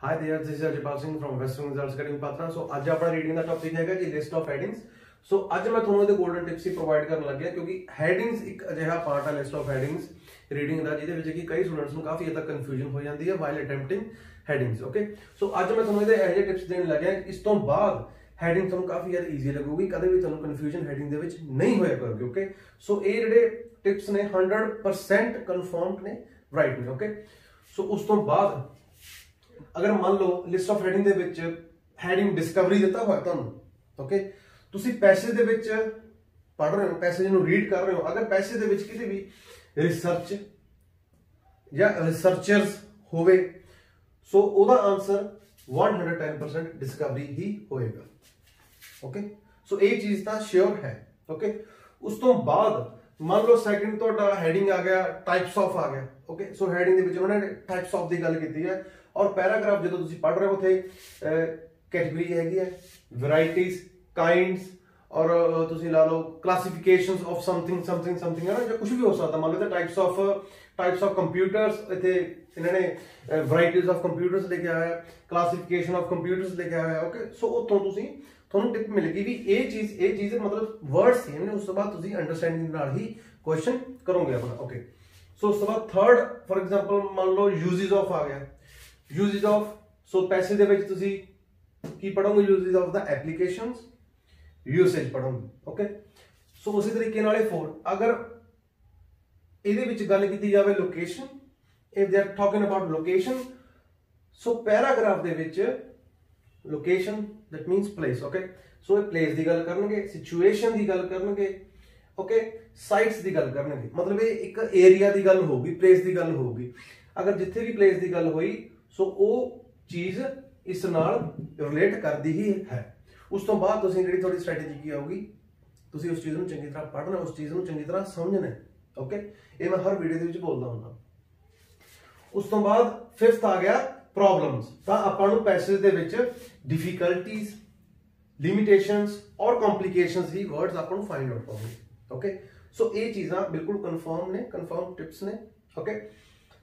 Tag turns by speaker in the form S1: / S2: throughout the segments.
S1: Hi there, this is Ajipal Singh from Western Results Getting Partner. So ਅੱਜ ਆਪਣਾ reading ਦਾ topic ਹੈਗਾ ਜੀ list of headings ਸੋ ਅੱਜ ਮੈਂ ਤੁਹਾਨੂੰ ਇਹਦੇ ਗੋਲਡਨ ਟਿਪਸ ਹੀ ਪ੍ਰੋਵਾਈਡ ਕਰਨ ਲੱਗਿਆ ਕਿਉਂਕਿ ਹੈਡਿੰਗਸ ਇੱਕ ਅਜਿਹਾ ਪਾਰਟ ਆ ਲਿਸਟ ਆਫ ਹੈਡਿੰਗਸ ਰੀਡਿੰਗ ਦਾ ਜਿਹਦੇ ਵਿੱਚ ਕਿ ਕਈ ਸਟੂਡੈਂਟਸ ਨੂੰ ਕਾਫੀ ਹੱਦ ਕਨਫਿਊਜ਼ਨ ਹੋ ਜਾਂਦੀ ਹੈ while attempting headings okay so ਅੱਜ ਮੈਂ ਤੁਹਾਨੂੰ ਇਹਦੇ ਇਹੋ ਜਿਹੇ ਟਿਪਸ ਦੇਣ ਲੱਗਿਆ। ਇਸ ਤੋਂ ਬਾਅਦ ਹੈਡਿੰਗ ਤੁਹਾਨੂੰ ਕਾਫੀ ਜ਼ਿਆਦਾ ਈਜ਼ੀ ਲੱਗੂਗੀ। ਕਦੇ ਵੀ ਤੁਹਾਨੂੰ ਕਨਫਿਊਜ਼ਨ ਹੈਡਿੰਗ ਦੇ ਵਿੱਚ ਨਹੀਂ ਹੋਇਆ ਕਰੂਗੀ ਓਕੇ ਸੋ ਇਹ ਜਿਹੜੇ ਟਿਪਸ ਨੇ 100% ਕਨਫਰਮਡ ਨੇ ਰਾਈਟ ਨੇ ਓਕੇ ਸੋ ਉਸ ਤੋਂ ਬਾਅਦ ਅਗਰ ਮੰਨ ਲਓ ਲਿਸਟ ਆਫ ਹੈਡਿੰਗ ਦੇ ਵਿੱਚ ਹੈਡਿੰਗ ਡਿਸਕਵਰੀ ਦਿੱਤਾ ਹੋਇਆ ਤੁਹਾਨੂੰ ਓਕੇ ਤੁਸੀਂ ਪੈਸੇ ਦੇ ਵਿੱਚ ਪੜ ਰਹੇ ਹੋ, ਪੈਸੇ ਨੂੰ ਰੀਡ ਕਰ ਰਹੇ ਹੋ, ਅਗਰ ਪੈਸੇ ਦੇ ਵਿੱਚ ਕਿਤੇ ਵੀ ਰਿਸਰਚ ਜਾਂ ਰਿਸਰਚਰਸ ਹੋਵੇ ਸੋ ਉਹਦਾ ਆਨਸਰ 110% ਡਿਸਕਵਰੀ ਹੀ ਹੋਏਗਾ ਓਕੇ ਸੋ ਇਹ ਚੀਜ਼ ਤਾਂ ਸ਼ੋਰ ਹੈ ਓਕੇ ਉਸ ਤੋਂ ਬਾਅਦ, ਮੰਨ ਲਓ ਸੈਕਿੰਡ ਤੁਹਾਡਾ ਹੈਡਿੰਗ ਆ ਗਿਆ ਟਾਈਪਸ ਆਫ ਆ ਗਿਆ ਓਕੇ ਸੋ ਹੈਡਿੰਗ ਦੇ ਵਿੱਚ ਉਹਨਾਂ ਨੇ ਟਾਈਪਸ ਆਫ ਦੀ ਗੱਲ ਕੀਤੀ ਹੈ ਔਰ ਪੈਰਾਗ੍ਰਾਫ ਜਦੋਂ ਤੁਸੀਂ ਪੜ੍ਹ ਰਹੇ ਹੋ ਉਥੇ ਕੈਟੇਗਰੀ ਹੈਗੀ ਹੈ ਵੈਰਾਈਟੀਜ਼ ਕਾਈਂਡਸ ਔਰ ਤੁਸੀਂ ਲਾ ਲਓ classifications of something something something ਹੈ ਨਾ, ਜਾਂ ਕੁਝ ਵੀ ਹੋ ਸਕਦਾ। ਮੰਨ ਲਓ ਤਾਂ types of types of computers ਇੱਥੇ ਇਹਨਾਂ ਨੇ ਵੈਰਾਈਟੀਜ਼ ਆਫ ਕੰਪਿਊਟਰਸ ਲਿਖਿਆ ਹੋਇਆ ਕਲਾਸੀਫਿਕੇਸ਼ਨ ਆਫ ਕੰਪਿਊਟਰਸ ਲਿਖਿਆ ਹੋਇਆ ਓਕੇ ਸੋ ਉਤੋਂ ਤੁਸੀਂ ਤੁਹਾਨੂੰ ਟਿਪ ਮਿਲੇਗੀ ਵੀ ਇਹ ਚੀਜ਼ ਇਹ ਚੀਜ਼ ਮਤਲਬ ਵਰਡ ਸੇਮ ਨੇ ਉਸ ਤੋਂ ਬਾਅਦ ਤੁਸੀਂ ਅੰਡਰਸਟੈਂਡਿੰਗ ਨਾਲ ਹੀ ਕੁਐਸਚਨ ਕਰੋਗੇ ਆਪਣਾ ਓਕੇ ਸੋ ਉਸ ਤੋਂ ਬਾਅਦ ਥਰਡ ਫੋਰ ਐਗਜ਼ਾਮਪਲ ਮੰਨ ਲਓ ਯੂਜ਼ਸ ਆਫ ਆ ਗਿਆ। ਯੂਜ਼ਸ ਆਫ ਸੋ ਪੈਸੇ ਦੇ ਵਿੱਚ ਤੁਸੀਂ ਕੀ ਪੜੋਗੇ uses of the applications usage ਪੜੋਗੇ okay so ਉਸੇ ਤਰੀਕੇ ਨਾਲ ਇਹ 4 ਅਗਰ ਇਹਦੇ ਵਿੱਚ ਗੱਲ ਕੀਤੀ ਜਾਵੇ location if they are talking about location so paragraph ਦੇ ਵਿੱਚ location that means place okay so ਇਹ ਪਲੇਸ ਦੀ ਗੱਲ ਕਰਨਗੇ ਸਿਚੁਏਸ਼ਨ ਦੀ ਗੱਲ ਕਰਨਗੇ ਓਕੇ ਸਾਈਟਸ ਦੀ ਗੱਲ ਕਰਨਗੇ, ਮਤਲਬ ਇਹ ਇੱਕ ਏਰੀਆ ਦੀ ਗੱਲ ਹੋਊਗੀ ਪਲੇਸ ਦੀ ਗੱਲ ਹੋਊਗੀ। ਅਗਰ ਜਿੱਥੇ ਵੀ ਪਲੇਸ ਦੀ ਗੱਲ ਹੋਈ ਸੋ ਉਹ ਚੀਜ਼ ਇਸ ਨਾਲ ਰਿਲੇਟ ਕਰਦੀ ਹੀ ਹੈ। ਉਸ ਤੋਂ ਬਾਅਦ ਤੁਸੀਂ ਜਿਹੜੀ ਤੁਹਾਡੀ ਸਟ੍ਰੈਟਜੀ ਕੀ ਆਊਗੀ, ਤੁਸੀਂ ਉਸ ਚੀਜ਼ ਨੂੰ ਚੰਗੀ ਤਰ੍ਹਾਂ ਪੜ੍ਹਨਾ, ਉਸ ਚੀਜ਼ ਨੂੰ ਚੰਗੀ ਤਰ੍ਹਾਂ ਸਮਝਣਾ ਓਕੇ ਇਹ ਮੈਂ ਹਰ ਵੀਡੀਓ ਦੇ ਵਿੱਚ ਬੋਲਦਾ ਹੁੰਦਾ। ਉਸ ਤੋਂ ਬਾਅਦ ਫਿਫਥ ਆ ਗਿਆ ਪ੍ਰੋਬਲਮਸ ਤਾਂ ਆਪਾਂ ਨੂੰ ਪੈਸੇਜ ਦੇ ਵਿੱਚ ਡਿਫਿਕਲਟੀਜ਼ ਲਿਮਿਟੇਸ਼ਨਸ ਔਰ ਕੰਪਲਿਕੇਸ਼ਨਸ ਹੀ ਵਰਡਸ ਆਪਾਂ ਨੂੰ ਫਾਈਂਡ ਆਊਟ ਕਰਨੇ ਓਕੇ ਸੋ ਇਹ ਚੀਜ਼ਾਂ ਬਿਲਕੁਲ ਕਨਫਰਮ ਨੇ ਕਨਫਰਮ ਟਿਪਸ ਨੇ ਓਕੇ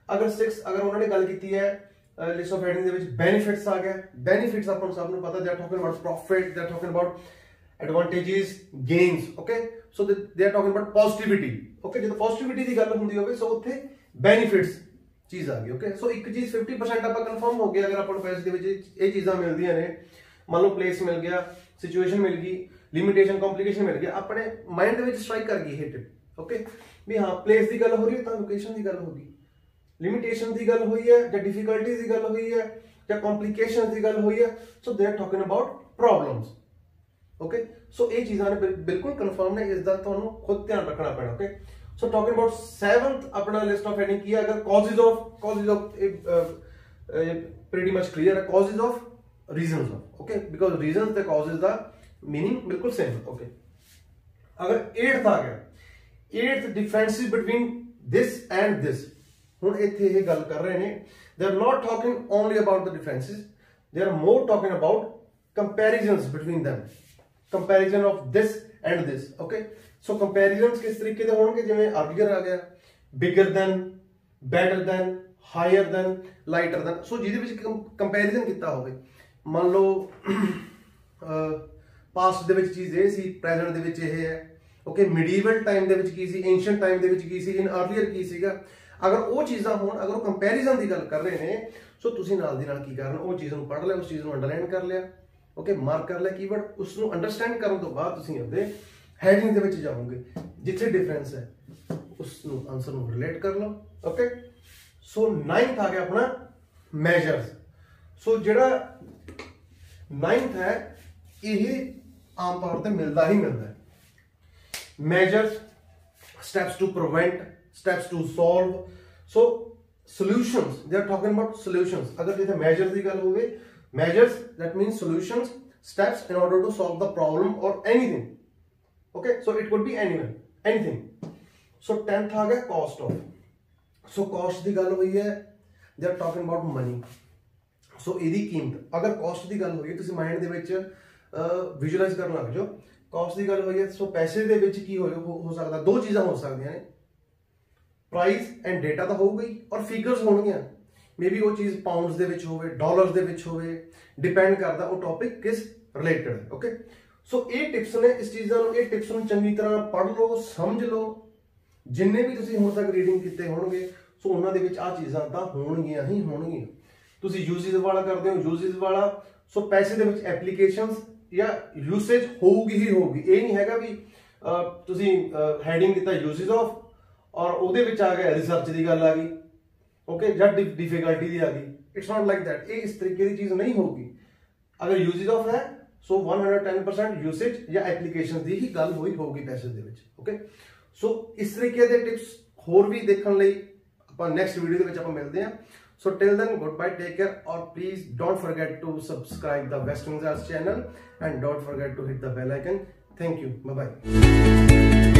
S1: ਅਗਰ 6 ਅਗਰ ਉਹਨਾਂ ਨੇ ਗੱਲ ਕੀਤੀ ਹੈ ਲਿਸਟ ਆਫ ਹੈਡਿੰਗ ਦੇ ਵਿੱਚ ਬੈਨੀਫਿਟਸ ਆ ਗਿਆ। ਬੈਨੀਫਿਟਸ ਆਪਾਂ ਨੂੰ ਸਭ ਨੂੰ ਪਤਾ they are talking about profit they are talking about advantages gains okay so they are talking about positivity okay ਜਦੋਂ ਪੋਜ਼ਿਟਿਵਿਟੀ ਦੀ ਗੱਲ ਹੁੰਦੀ ਹੋਵੇ ਸੋ ਉੱਥੇ ਬੈਨੀਫਿਟਸ ਚੀਜ਼ ਆ ਗਈ ਓਕੇ ਸੋ ਇੱਕ ਚੀਜ਼ 50% ਆਪਾਂ ਕਨਫਰਮ ਹੋ ਗਏ ਅਗਰ ਆਪਾਂ ਨੂੰ ਪੈਸੇ ਦੇ ਵਿੱਚ ਇਹ ਚੀਜ਼ਾਂ ਮਿਲਦੀਆਂ ਨੇ। ਮੰਨ ਲਓ ਪਲੇਸ ਮਿਲ ਗਿਆ ਸਿਚੁਏਸ਼ਨ ਮਿਲ ਗਈ ਲਿਮਿਟੇਸ਼ਨ ਕੰਪਲਿਕੇਸ਼ਨ ਮਿਲ ਗਿਆ, ਆਪਣੇ ਮਾਈਂਡ ਦੇ ਵਿੱਚ ਸਟ੍ਰਾਈਕ ਕਰ ਗਈ ਇਹ ਟਿਪ ਓਕੇ ਵੀ ਹਾਂ ਪਲੇਸ ਦੀ ਗੱਲ ਹੋ ਰਹੀ ਹੈ, ਤਾਂ ਲੋਕੇਸ਼ਨ ਦੀ ਗੱਲ ਹੋ ਗਈ। ਲਿਮਿਟੇਸ਼ਨ ਦੀ ਗੱਲ ਹੋਈ ਹੈ, ਜਾਂ ਡਿਫਿਕਲਟੀਜ਼ ਦੀ ਗੱਲ ਹੋਈ ਹੈ, ਜਾਂ ਕੰਪਲਿਕੇਸ਼ਨਸ ਦੀ ਗੱਲ ਹੋਈ ਹੈ so they are talking about problems okay so ਇਹ ਚੀਜ਼ਾਂ ਨੇ ਬਿਲਕੁਲ ਕਨਫਰਮ ਨੇ, ਇਸ ਦਾ ਤੁਹਾਨੂੰ ਖੁਦ ਧਿਆਨ ਰੱਖਣਾ ਪੈਣਾ okay so talking about 7th ਆਪਣਾ ਲਿਸਟ ਆਫ ਹੈਡਿੰਗ ਕੀ ਹੈ, ਅਗਰ causes of causes of pretty much clear ਹੈ causes of reasons of, okay? Because reasons the causes the meaning ਬਿਲਕੁਲ ਸੇਮ okay? ਅਗਰ 8th ਆ ਗਿਆ 8th differences between this and this ਹੁਣ ਇੱਥੇ ਇਹ ਗੱਲ ਕਰ ਰਹੇ ਨੇ they are not talking only about the differences they are more talking about comparisons between them comparison of this and this okay so comparisons ਕਿਸ ਤਰੀਕੇ ਦੇ ਹੋਣਗੇ ਜਿਵੇਂ ਅਰਲੀਅਰ ਆ ਗਿਆ bigger than better than higher than lighter than so ਜਿਹਦੇ ਵਿੱਚ comparison ਕੀਤਾ ਹੋਵੇ ਮੰਨ ਲਓ ਪਾਸਟ ਦੇ ਵਿੱਚ ਚੀਜ਼ ਇਹ ਸੀ ਪ੍ਰੈਜ਼ੈਂਟ ਦੇ ਵਿੱਚ ਇਹ ਹੈ ਓਕੇ ਮੀਡੀਵਲ ਟਾਈਮ ਦੇ ਵਿੱਚ ਕੀ ਸੀ ਐਂਸ਼ੀਅੰਟ ਟਾਈਮ ਦੇ ਵਿੱਚ ਕੀ ਸੀ ਇਨ ਅਰਲੀਅਰ ਕੀ ਸੀਗਾ ਅਗਰ ਉਹ ਚੀਜ਼ਾਂ ਹੋਣ, ਅਗਰ ਉਹ ਕੰਪੈਰੀਜ਼ਨ ਦੀ ਗੱਲ ਕਰ ਰਹੇ ਨੇ, ਸੋ ਤੁਸੀਂ ਨਾਲ ਦੀ ਨਾਲ ਕੀ ਕਰਨਾ? ਉਹ ਚੀਜ਼ ਨੂੰ ਪੜ੍ਹ ਲਿਆ, ਉਸ ਚੀਜ਼ ਨੂੰ ਅੰਡਰਲਾਈਨ ਕਰ ਲਿਆ। ਓਕੇ ਮਾਰਕ ਕਰ ਲਿਆ ਕੀਵਰਡ ਉਸ ਨੂੰ ਅੰਡਰਸਟੈਂਡ ਕਰਨ ਤੋਂ ਬਾਅਦ ਤੁਸੀਂ ਆਪਦੇ ਹੈਡਿੰਗ ਦੇ ਵਿੱਚ ਜਾਓਗੇ, ਜਿੱਥੇ ਡਿਫਰੈਂਸ ਹੈ ਉਸ ਨੂੰ ਆਨਸਰ ਨੂੰ ਰਿਲੇਟ ਕਰ ਲਓ। ਓਕੇ ਸੋ 9th ਆ ਗਿਆ ਆਪਣਾ ਮੈਜਰਸ ਸੋ ਜਿਹੜਾ 9th ਹੈ, ਇਹ ਆਮ ਤੌਰ ਤੇ ਮਿਲਦਾ ਹੀ ਮਿਲਦਾ ਹੈ। Measures, steps to prevent steps to solve so solutions they are talking about solutions ਅਗਰ ਜਿੱਥੇ measures ਦੀ ਗੱਲ ਹੋਵੇ measures that means solutions steps in order to solve the problem or anything okay so it could be anyone anything so 10th ਆ ਗਿਆ cost of so cost ਦੀ ਗੱਲ ਹੋਈ ਹੈ they are talking about money ਸੋ ਇਹਦੀ ਕੀਮਤ ਅਗਰ caste ਦੀ ਗੱਲ ਹੋਈ ਤੁਸੀਂ ਮਾਈਂਡ ਦੇ ਵਿੱਚ ਵਿਜ਼ੂਅਲਾਈਜ਼ ਕਰਨ ਲੱਗ ਜਾਓ ਕਾਸਟ ਦੀ ਗੱਲ ਹੋਈ ਹੈ ਸੋ ਪੈਸੇ ਦੇ ਵਿੱਚ ਕੀ ਹੋ ਹੋ ਸਕਦਾ ਦੋ ਚੀਜ਼ਾਂ ਹੋ ਸਕਦੀਆਂ ਨੇ ਪ੍ਰਾਈਸ ਐਂਡ ਡਾਟਾ ਤਾਂ ਹੋਊਗਾ ਹੀ ਔਰ ਫਿਗਰਸ ਹੋਣਗੀਆਂ। ਮੇਬੀ ਉਹ ਚੀਜ਼ ਪਾਉਂਡਸ ਦੇ ਵਿੱਚ ਹੋਵੇ ਡਾਲਰਸ ਦੇ ਵਿੱਚ ਹੋਵੇ ਡਿਪੈਂਡ ਕਰਦਾ ਉਹ ਟੌਪਿਕ ਕਿਸ ਰਿਲੇਟਡ ਹੈ ਓਕੇ ਸੋ ਇਹ ਟਿਪਸ ਨੇ ਇਸ ਚੀਜ਼ਾਂ ਨੂੰ ਇਹ ਟਿਪਸ ਨੂੰ ਚੰਗੀ ਤਰ੍ਹਾਂ ਪੜ੍ਹ ਲਓ, ਸਮਝ ਲਓ। ਜਿੰਨੇ ਵੀ ਤੁਸੀਂ ਹੁਣ ਤੱਕ ਰੀਡਿੰਗ ਕੀਤੇ ਹੋਣਗੇ, ਸੋ ਉਹਨਾਂ ਦੇ ਵਿੱਚ ਆ ਚੀਜ਼ਾਂ ਤਾਂ ਹੋਣਗੀਆਂ ਹੀ ਹੋਣਗੀਆਂ। ਤੁਸੀਂ ਯੂਜ਼ੇਜ ਵਾਲਾ ਕਰਦੇ ਹੋ ਯੂਜ਼ੇਜ ਵਾਲਾ, ਸੋ ਪੈਸੇ ਦੇ ਵਿੱਚ ਐਪਲੀਕੇਸ਼ਨਸ ਜਾਂ ਯੂਸੇਜ ਹੋਊਗੀ ਹੀ ਹੋਊਗੀ। ਇਹ ਨਹੀਂ ਹੈਗਾ ਵੀ ਤੁਸੀਂ ਹੈਡਿੰਗ ਕੀਤਾ ਯੂਜ਼ੇਜ ਆਫ ਔਰ ਉਹਦੇ ਵਿੱਚ ਆ ਗਿਆ ਰਿਸਰਚ ਦੀ ਗੱਲ ਆ ਗਈ। ਓਕੇ ਜਾਂ ਡਿਫਿਕਲਟੀ ਦੀ ਆ ਗਈ। ਇਟਸ ਨਾਟ ਲਾਈਕ ਥੈਟ ਇਹ ਇਸ ਤਰੀਕੇ ਦੀ ਚੀਜ਼ ਨਹੀਂ ਹੋਊਗੀ। ਅਗਰ ਯੂਜ਼ੇਜ ਆਫ ਹੈ ਸੋ 110% ਯੂਸੇਜ ਜਾਂ ਐਪਲੀਕੇਸ਼ਨ ਦੀ ਹੀ ਗੱਲ ਹੋਈ ਹੋਊਗੀ ਪੈਸੇ ਦੇ ਵਿੱਚ। ਓਕੇ ਸੋ ਇਸ ਤਰੀਕੇ ਦੇ ਟਿਪਸ ਹੋਰ ਵੀ ਦੇਖਣ ਲਈ ਆਪਾਂ ਨੈਕਸਟ ਵੀਡੀਓ ਦੇ ਵਿੱਚ ਆਪਾਂ ਮਿਲਦੇ ਹਾਂ। So till then good bye take care ਔਰ please don't forget to subscribe the Western Arts channel and don't forget to hit the bell icon thank you bye